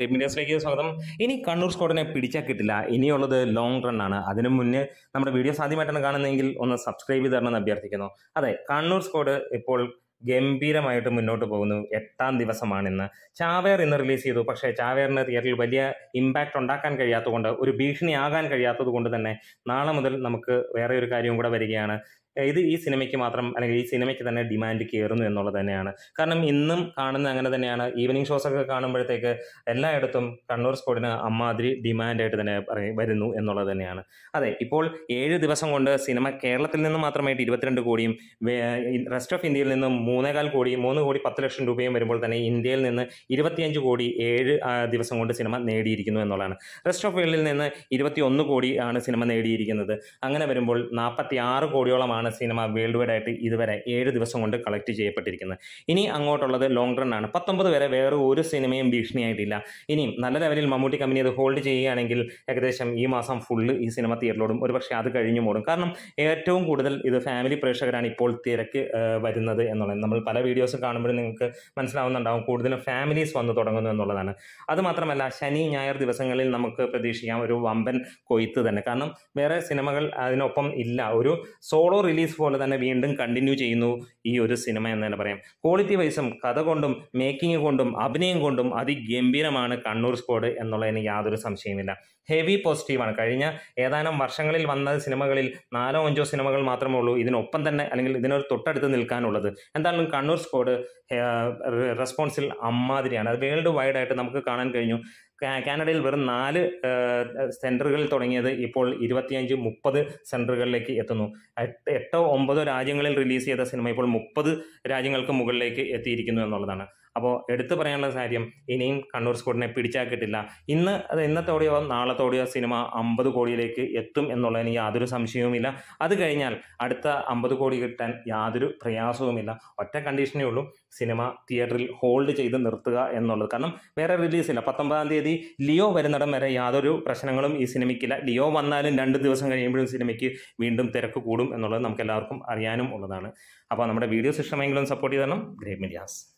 മീഡിയസിലേക്ക് സ്വാഗതം. ഇനി കണ്ണൂർ സ്കോഡിനെ പിടിച്ചാൽ കിട്ടില്ല. ഇനിയുള്ളത് ലോങ് റൺ ആണ്. അതിനു മുന്നേ നമ്മുടെ വീഡിയോ ആദ്യമായിട്ടാണ് കാണുന്നതെങ്കിൽ ഒന്ന് സബ്സ്ക്രൈബ് ചെയ്ത് അഭ്യർത്ഥിക്കുന്നു. അതെ കണ്ണൂർ സ്കോഡ് ഇപ്പോൾ ഗംഭീരമായിട്ട് മുന്നോട്ട് പോകുന്നു. എട്ടാം ദിവസമാണ് ഇന്ന്. ചാവേർ ഇന്ന് റിലീസ് ചെയ്തു. പക്ഷേ ചാവേറിന് തിയേറ്ററിൽ വലിയ ഇമ്പാക്റ്റ് ഉണ്ടാക്കാൻ കഴിയാത്തതുകൊണ്ട് ഒരു ഭീഷണിയാകാൻ കഴിയാത്തത് കൊണ്ട് തന്നെ നാളെ മുതൽ നമുക്ക് വേറെ ഒരു കാര്യവും കൂടെ വരികയാണ്. ഇത് ഈ സിനിമയ്ക്ക് മാത്രം അല്ലെങ്കിൽ ഈ സിനിമയ്ക്ക് തന്നെ ഡിമാൻഡ് കയറുന്നു എന്നുള്ളത് തന്നെയാണ്. കാരണം ഇന്നും കാണുന്ന അങ്ങനെ തന്നെയാണ്. ഈവനിങ് ഷോസ് ഒക്കെ കാണുമ്പോഴത്തേക്ക് എല്ലായിടത്തും കണ്ണൂർ സ്കോഡിന് അമ്മാതിരി ഡിമാൻഡായിട്ട് തന്നെ വരുന്നു എന്നുള്ളത് തന്നെയാണ്. അതെ ഇപ്പോൾ ഏഴ് ദിവസം കൊണ്ട് സിനിമ കേരളത്തിൽ നിന്ന് മാത്രമായിട്ട് ഇരുപത്തിരണ്ട് കോടിയും റെസ്റ്റ് ഓഫ് ഇന്ത്യയിൽ നിന്ന് മൂന്നേകാൽ കോടി മൂന്ന് കോടി പത്ത് ലക്ഷം രൂപയും വരുമ്പോൾ തന്നെ ഇന്ത്യയിൽ നിന്ന് ഇരുപത്തിയഞ്ച് കോടി ഏഴ് ദിവസം കൊണ്ട് സിനിമ നേടിയിരിക്കുന്നു എന്നുള്ളതാണ്. റെസ്റ്റ് ഓഫ് വേൾഡിൽ നിന്ന് ഇരുപത്തി ഒന്ന് കോടി ആണ് സിനിമ നേടിയിരിക്കുന്നത്. അങ്ങനെ വരുമ്പോൾ നാൽപ്പത്തി ആറ് കോടിയോളമാണ് സിനിമ വേൾഡ് വൈഡ് ആയിട്ട് ഇതുവരെ ഏഴ് ദിവസം കൊണ്ട് കളക്ട് ചെയ്യപ്പെട്ടിരിക്കുന്നത്. ഇനി അങ്ങോട്ടുള്ളത് ലോങ് ആണ്. പത്തൊമ്പത് വരെ വേറെ ഒരു സിനിമയും ഭീഷണിയായിട്ടില്ല. ഇനിയും നല്ല ലെവലിൽ മമ്മൂട്ടി കമ്പനി അത് ഹോൾഡ് ചെയ്യുകയാണെങ്കിൽ ഏകദേശം ഈ മാസം ഫുള്ള് ഈ സിനിമ തിയേറ്ററിലോടും ഒരു പക്ഷേ അത് കഴിഞ്ഞു മൂടും. കാരണം ഏറ്റവും കൂടുതൽ ഇത് ഫാമിലി പ്രേക്ഷകരാണ് ഇപ്പോൾ തിരക്ക് വരുന്നത് എന്നുള്ളത്. നമ്മൾ പല വീഡിയോസ് കാണുമ്പോഴും നിങ്ങൾക്ക് മനസ്സിലാവുന്നുണ്ടാവും കൂടുതലും ഫാമിലീസ് വന്നു തുടങ്ങുന്നു എന്നുള്ളതാണ്. അതുമാത്രമല്ല ശനി ഞായർ ദിവസങ്ങളിൽ നമുക്ക് പ്രതീക്ഷിക്കാം ഒരു വമ്പൻ കൊയ്ത്ത് തന്നെ. കാരണം വേറെ സിനിമകൾ അതിനൊപ്പം ഇല്ല. ഒരു സോളോ പോലെ തന്നെ വീണ്ടും കണ്ടിന്യൂ ചെയ്യുന്നു ഈ ഒരു സിനിമ എന്ന് തന്നെ പറയാം. ക്വാളിറ്റി വൈസും കഥ കൊണ്ടും മേക്കിംഗ് കൊണ്ടും അഭിനയം കൊണ്ടും അതിഗംഭീരമാണ് കണ്ണൂർ സ്ക്വാഡ് എന്നുള്ളതിന് യാതൊരു സംശയമില്ല ഹെവി പോസിറ്റീവാണ് കഴിഞ്ഞ ഏതാനും വർഷങ്ങളിൽ വന്ന സിനിമകളിൽ നാലോ അഞ്ചോ സിനിമകൾ മാത്രമേ ഉള്ളൂ. ഇതിനൊപ്പം തന്നെ അല്ലെങ്കിൽ ഇതിനൊരു തൊട്ടടുത്ത് നിൽക്കാനുള്ളത്. എന്തായാലും കണ്ണൂർ സ്ക്വാഡ് റെസ്പോൺസിൽ അമ്മാതിരിയാണ്. അത് വേൾഡ് വൈഡ് ആയിട്ട് നമുക്ക് കാണാൻ കഴിഞ്ഞു. കാനഡയിൽ വെറും നാല് സെന്ററുകളിൽ തുടങ്ങിയത് ഇപ്പോൾ ഇരുപത്തിയഞ്ച് മുപ്പത് സെന്ററുകളിലേക്ക് എത്തുന്നു. എട്ടോ ഒമ്പതോ രാജ്യങ്ങളിൽ റിലീസ് ചെയ്ത സിനിമ ഇപ്പോൾ മുപ്പത് രാജ്യങ്ങൾക്ക് മുകളിലേക്ക് എത്തിയിരിക്കുന്നു എന്നുള്ളതാണ്. അപ്പോൾ എടുത്തു പറയാനുള്ള കാര്യം ഇനിയും കണ്ണൂർ സ്കൂളിനെ പിടിച്ചാക്കിയിട്ടില്ല. ഇന്ന് അത് ഇന്നത്തോടെയോ നാളത്തോടെയോ സിനിമ അമ്പത് കോടിയിലേക്ക് എത്തും എന്നുള്ളതിന് യാതൊരു സംശയവുമില്ല. അത് കഴിഞ്ഞാൽ അടുത്ത അമ്പത് കോടി കിട്ടാൻ യാതൊരു പ്രയാസവുമില്ല. ഒറ്റ കണ്ടീഷനേ ഉള്ളൂ സിനിമ തിയേറ്ററിൽ ഹോൾഡ് ചെയ്ത് നിർത്തുക എന്നുള്ളത്. കാരണം വേറെ റിലീസില്ല. പത്തൊമ്പതാം തീയതി ലിയോ വരുന്നിടം വരെ യാതൊരു പ്രശ്നങ്ങളും ഈ സിനിമയ്ക്കില്ല. ലിയോ വന്നാലും രണ്ട് ദിവസം കഴിയുമ്പോഴും സിനിമയ്ക്ക് വീണ്ടും തിരക്ക് കൂടും എന്നുള്ളത് നമുക്ക് എല്ലാവർക്കും അറിയാനും ഉള്ളതാണ്. അപ്പോൾ നമ്മുടെ വീഡിയോസ് ഇഷ്ടമെങ്കിലും സപ്പോർട്ട് ചെയ്ത് തരണം. Great medias.